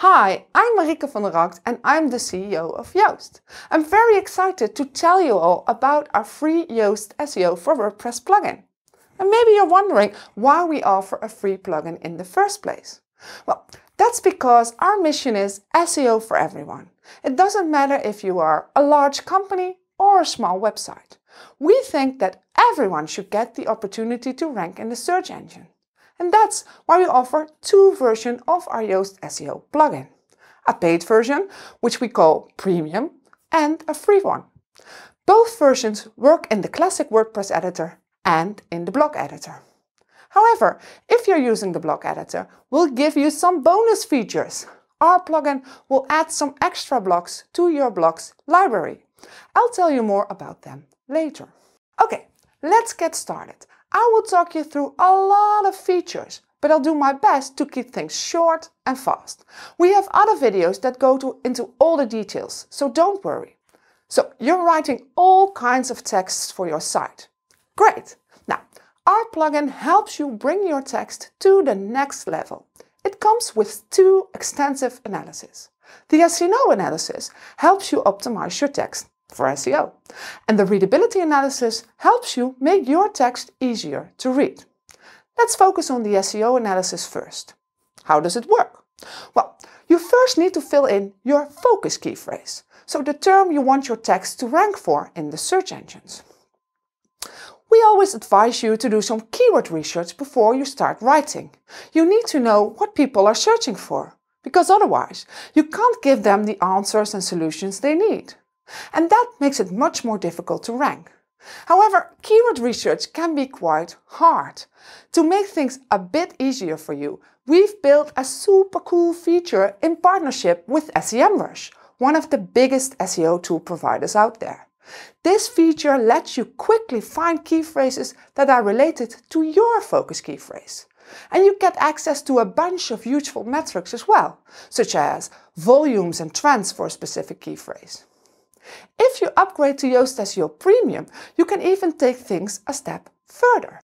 Hi, I'm Marieke van de Rakt and I'm the CEO of Yoast. I'm very excited to tell you all about our free Yoast SEO for WordPress plugin. And maybe you're wondering why we offer a free plugin in the first place. Well, that's because our mission is SEO for everyone. It doesn't matter if you are a large company or a small website. We think that everyone should get the opportunity to rank in the search engine. And that's why we offer two versions of our Yoast SEO plugin. A paid version, which we call Premium, and a free one. Both versions work in the classic WordPress editor and in the block editor. However, if you're using the block editor, we'll give you some bonus features. Our plugin will add some extra blocks to your blocks library. I'll tell you more about them later. Okay, let's get started. I will talk you through a lot of features, but I'll do my best to keep things short and fast. We have other videos that go to, into all the details, so don't worry. So you're writing all kinds of texts for your site. Great! Now, our plugin helps you bring your text to the next level. It comes with two extensive analyses. The SEO analysis helps you optimize your text for SEO. And the readability analysis helps you make your text easier to read. Let's focus on the SEO analysis first. How does it work? Well, you first need to fill in your focus key phrase, so the term you want your text to rank for in the search engines. We always advise you to do some keyword research before you start writing. You need to know what people are searching for, because otherwise you can't give them the answers and solutions they need. And that makes it much more difficult to rank. However, keyword research can be quite hard. To make things a bit easier for you, we've built a super cool feature in partnership with SEMrush, one of the biggest SEO tool providers out there. This feature lets you quickly find key phrases that are related to your focus key phrase. And you get access to a bunch of useful metrics as well, such as volumes and trends for a specific key phrase. If you upgrade to Yoast SEO Premium, you can even take things a step further.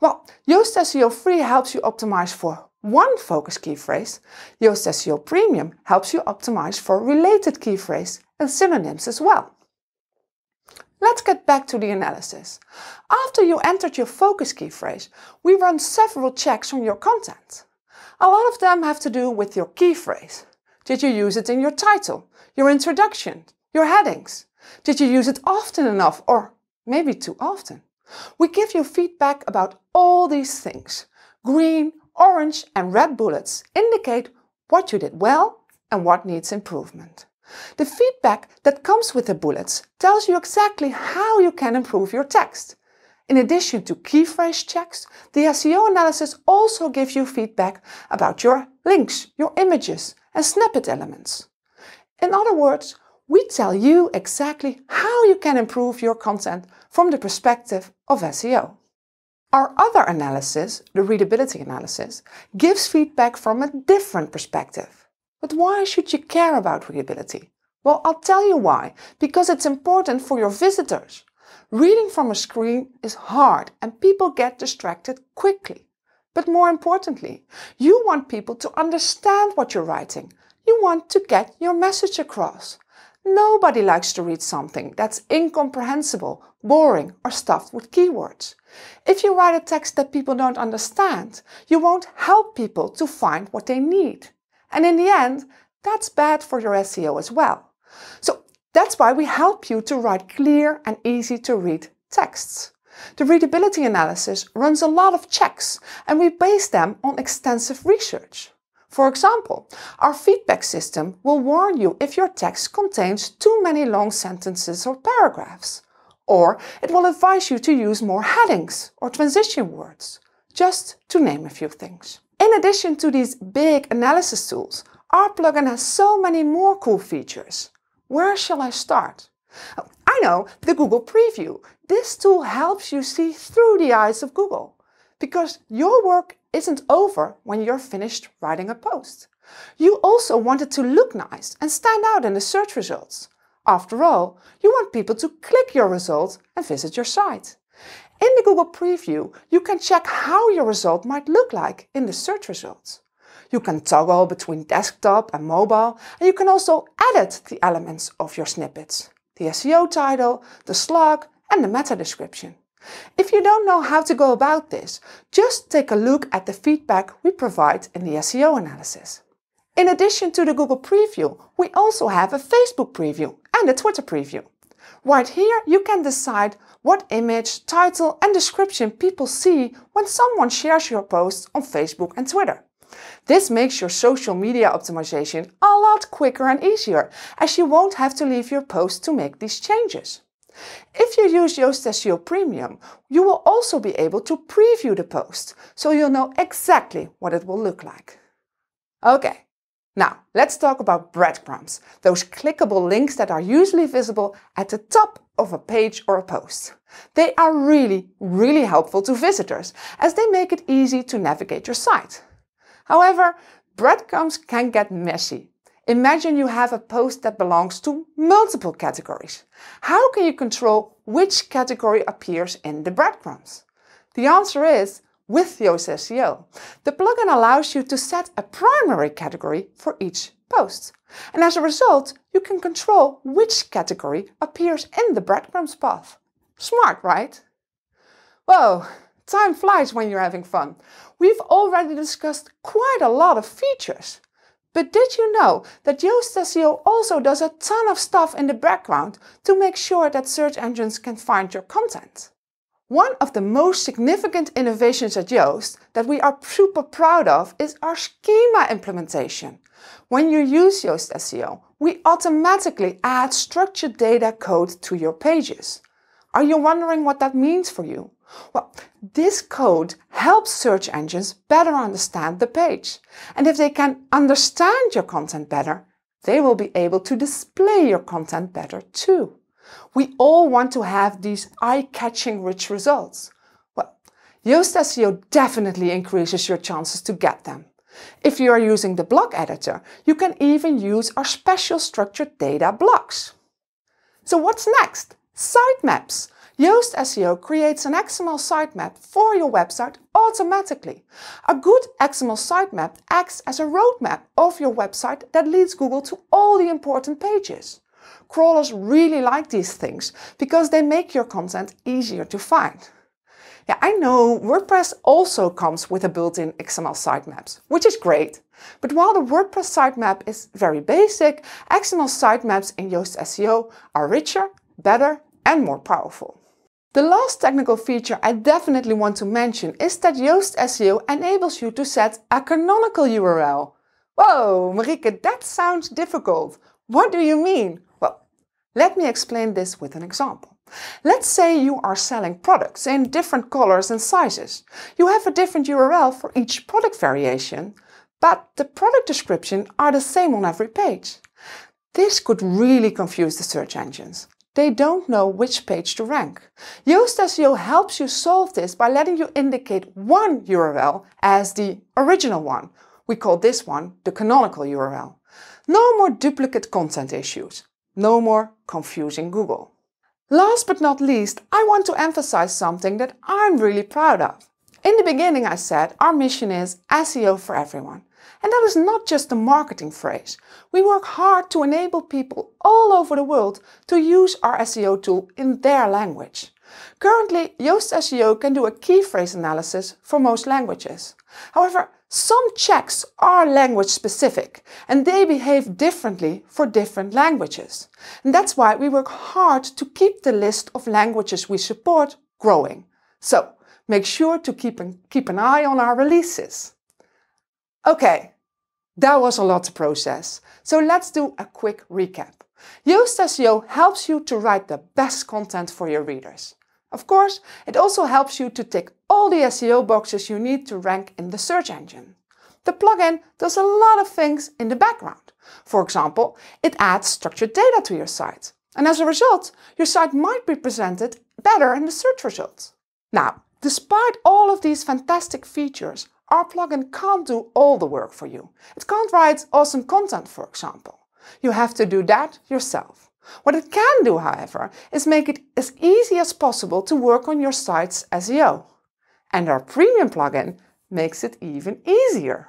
Well, Yoast SEO Free helps you optimize for one focus key phrase. Yoast SEO Premium helps you optimize for related key phrase and synonyms as well. Let's get back to the analysis. After you entered your focus key phrase, we run several checks on your content. A lot of them have to do with your key phrase. Did you use it in your title, your introduction, your headings. Did you use it often enough or maybe too often? We give you feedback about all these things. Green, orange and red bullets indicate what you did well and what needs improvement. The feedback that comes with the bullets tells you exactly how you can improve your text. In addition to key phrase checks, the SEO analysis also gives you feedback about your links, your images and snippet elements. In other words, we tell you exactly how you can improve your content from the perspective of SEO. Our other analysis, the readability analysis, gives feedback from a different perspective. But why should you care about readability? Well, I'll tell you why. Because it's important for your visitors. Reading from a screen is hard and people get distracted quickly. But more importantly, you want people to understand what you're writing. You want to get your message across. Nobody likes to read something that's incomprehensible, boring, or stuffed with keywords. If you write a text that people don't understand, you won't help people to find what they need. And in the end, that's bad for your SEO as well. So that's why we help you to write clear and easy to read texts. The readability analysis runs a lot of checks and we base them on extensive research. For example, our feedback system will warn you if your text contains too many long sentences or paragraphs. Or it will advise you to use more headings or transition words, just to name a few things. In addition to these big analysis tools, our plugin has so many more cool features. Where shall I start? Oh, I know, the Google Preview. This tool helps you see through the eyes of Google because your work isn't over when you're finished writing a post. You also want it to look nice and stand out in the search results. After all, you want people to click your results and visit your site. In the Google Preview, you can check how your result might look like in the search results. You can toggle between desktop and mobile, and you can also edit the elements of your snippets. The SEO title, the slug, and the meta description. If you don't know how to go about this, just take a look at the feedback we provide in the SEO analysis. In addition to the Google preview, we also have a Facebook preview and a Twitter preview. Right here you can decide what image, title and description people see when someone shares your posts on Facebook and Twitter. This makes your social media optimization a lot quicker and easier, as you won't have to leave your post to make these changes. If you use Yoast Premium, you will also be able to preview the post, so you'll know exactly what it will look like. Okay, now let's talk about breadcrumbs, those clickable links that are usually visible at the top of a page or a post. They are really, really helpful to visitors, as they make it easy to navigate your site. However, breadcrumbs can get messy. Imagine you have a post that belongs to multiple categories. How can you control which category appears in the breadcrumbs? The answer is with Yoast SEO. The plugin allows you to set a primary category for each post. And as a result, you can control which category appears in the breadcrumbs path. Smart, right? Whoa, time flies when you're having fun. We've already discussed quite a lot of features. But did you know that Yoast SEO also does a ton of stuff in the background to make sure that search engines can find your content? One of the most significant innovations at Yoast that we are super proud of is our schema implementation. When you use Yoast SEO, we automatically add structured data code to your pages. Are you wondering what that means for you? Well, this code helps search engines better understand the page. And if they can understand your content better, they will be able to display your content better too. We all want to have these eye-catching rich results. Well, Yoast SEO definitely increases your chances to get them. If you are using the block editor, you can even use our special structured data blocks. So what's next? Sitemaps. Yoast SEO creates an XML sitemap for your website automatically. A good XML sitemap acts as a roadmap of your website that leads Google to all the important pages. Crawlers really like these things because they make your content easier to find. Yeah, I know WordPress also comes with a built-in XML sitemaps, which is great. But while the WordPress sitemap is very basic, XML sitemaps in Yoast SEO are richer, better and more powerful. The last technical feature I definitely want to mention is that Yoast SEO enables you to set a canonical URL. Whoa, Marieke, that sounds difficult. What do you mean? Well, let me explain this with an example. Let's say you are selling products in different colors and sizes. You have a different URL for each product variation, but the product description are the same on every page. This could really confuse the search engines they don't know which page to rank. Yoast SEO helps you solve this by letting you indicate one URL as the original one. We call this one the canonical URL. No more duplicate content issues. No more confusing Google. Last but not least, I want to emphasize something that I'm really proud of. In the beginning I said our mission is SEO for everyone. And that is not just a marketing phrase. We work hard to enable people all over the world to use our SEO tool in their language. Currently, Yoast SEO can do a key phrase analysis for most languages. However, some checks are language specific and they behave differently for different languages. And that's why we work hard to keep the list of languages we support growing. So make sure to keep an, keep an eye on our releases. Okay, that was a lot to process. So let's do a quick recap. Yoast SEO helps you to write the best content for your readers. Of course, it also helps you to tick all the SEO boxes you need to rank in the search engine. The plugin does a lot of things in the background. For example, it adds structured data to your site. And as a result, your site might be presented better in the search results. Now, despite all of these fantastic features, our plugin can't do all the work for you. It can't write awesome content, for example. You have to do that yourself. What it can do, however, is make it as easy as possible to work on your site's SEO. And our premium plugin makes it even easier.